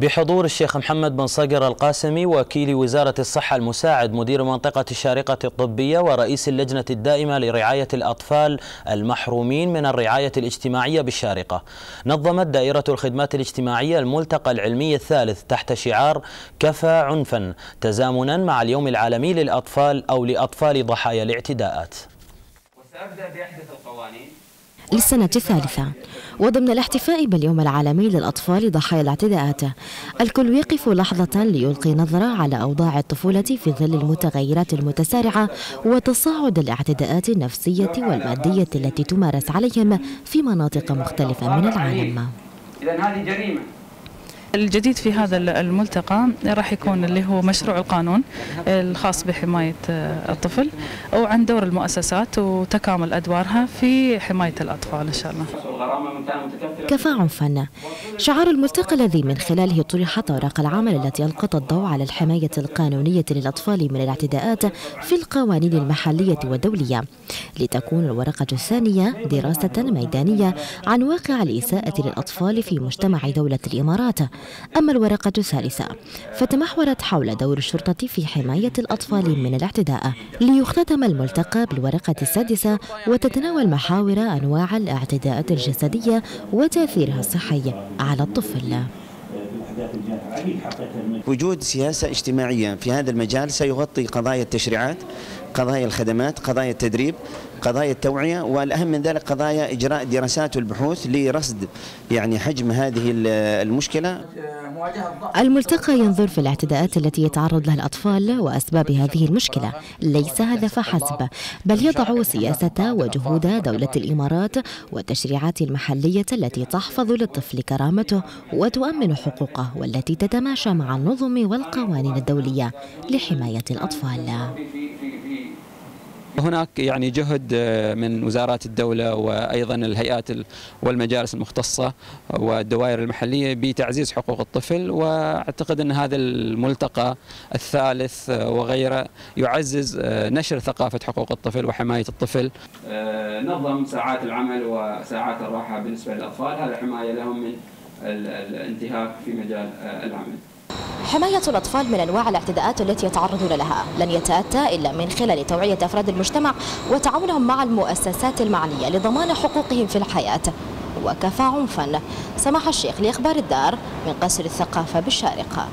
بحضور الشيخ محمد بن صقر القاسمي وكيل وزارة الصحة المساعد مدير منطقة الشارقة الطبية ورئيس اللجنة الدائمة لرعاية الأطفال المحرومين من الرعاية الاجتماعية بالشارقة. نظمت دائرة الخدمات الاجتماعية الملتقى العلمي الثالث تحت شعار كفى عنفا تزامنا مع اليوم العالمي للأطفال أو لأطفال ضحايا الاعتداءات. وسأبدأ بأحدث القوانين. للسنة الثالثة. وضمن الاحتفاء باليوم العالمي للأطفال ضحايا الاعتداءات الكل يقف لحظة ليلقي نظرة على أوضاع الطفولة في ظل المتغيرات المتسارعة وتصاعد الاعتداءات النفسية والمادية التي تمارس عليهم في مناطق مختلفة من العالم. إذا هذه جريمة. الجديد في هذا الملتقى راح يكون اللي هو مشروع القانون الخاص بحماية الطفل وعن دور المؤسسات وتكامل أدوارها في حماية الأطفال إن شاء الله. كفى عنفا شعار الملتقى الذي من خلاله طرحت أوراق العمل التي ألقت الضوء على الحماية القانونية للأطفال من الاعتداءات في القوانين المحلية والدولية لتكون الورقة الثانية دراسة ميدانية عن واقع الإساءة للأطفال في مجتمع دولة الإمارات. أما الورقة الثالثة فتمحورت حول دور الشرطة في حماية الأطفال من الاعتداء ليختتم الملتقى بالورقة السادسة وتتناول محاور أنواع الاعتداءات الجسدية وتأثيرها الصحي على الطفل. وجود سياسة اجتماعية في هذا المجال سيغطي قضايا التشريعات قضايا الخدمات قضايا التدريب قضايا التوعية والأهم من ذلك قضايا إجراء دراسات والبحوث لرصد يعني حجم هذه المشكلة. الملتقى ينظر في الاعتداءات التي يتعرض لها الأطفال وأسباب هذه المشكلة. ليس هذا فحسب بل يضع سياسة وجهود دولة الإمارات والتشريعات المحلية التي تحفظ للطفل كرامته وتؤمن حقوقه والتي تتماشى مع النظم والقوانين الدولية لحماية الأطفال. هناك يعني جهد من وزارات الدولة وأيضا الهيئات والمجالس المختصة والدوائر المحلية بتعزيز حقوق الطفل وأعتقد أن هذا الملتقى الثالث وغيره يعزز نشر ثقافة حقوق الطفل وحماية الطفل. آه، نظم ساعات العمل وساعات الراحة بالنسبة للأطفال هذا حماية لهم من ال- الانتهاك في مجال آه، العمل. حماية الأطفال من أنواع الاعتداءات التي يتعرضون لها لن يتأتى إلا من خلال توعية أفراد المجتمع وتعاونهم مع المؤسسات المعنية لضمان حقوقهم في الحياة. وكفى عنفا. سماح الشيخ لإخبار الدار من قصر الثقافة بالشارقة.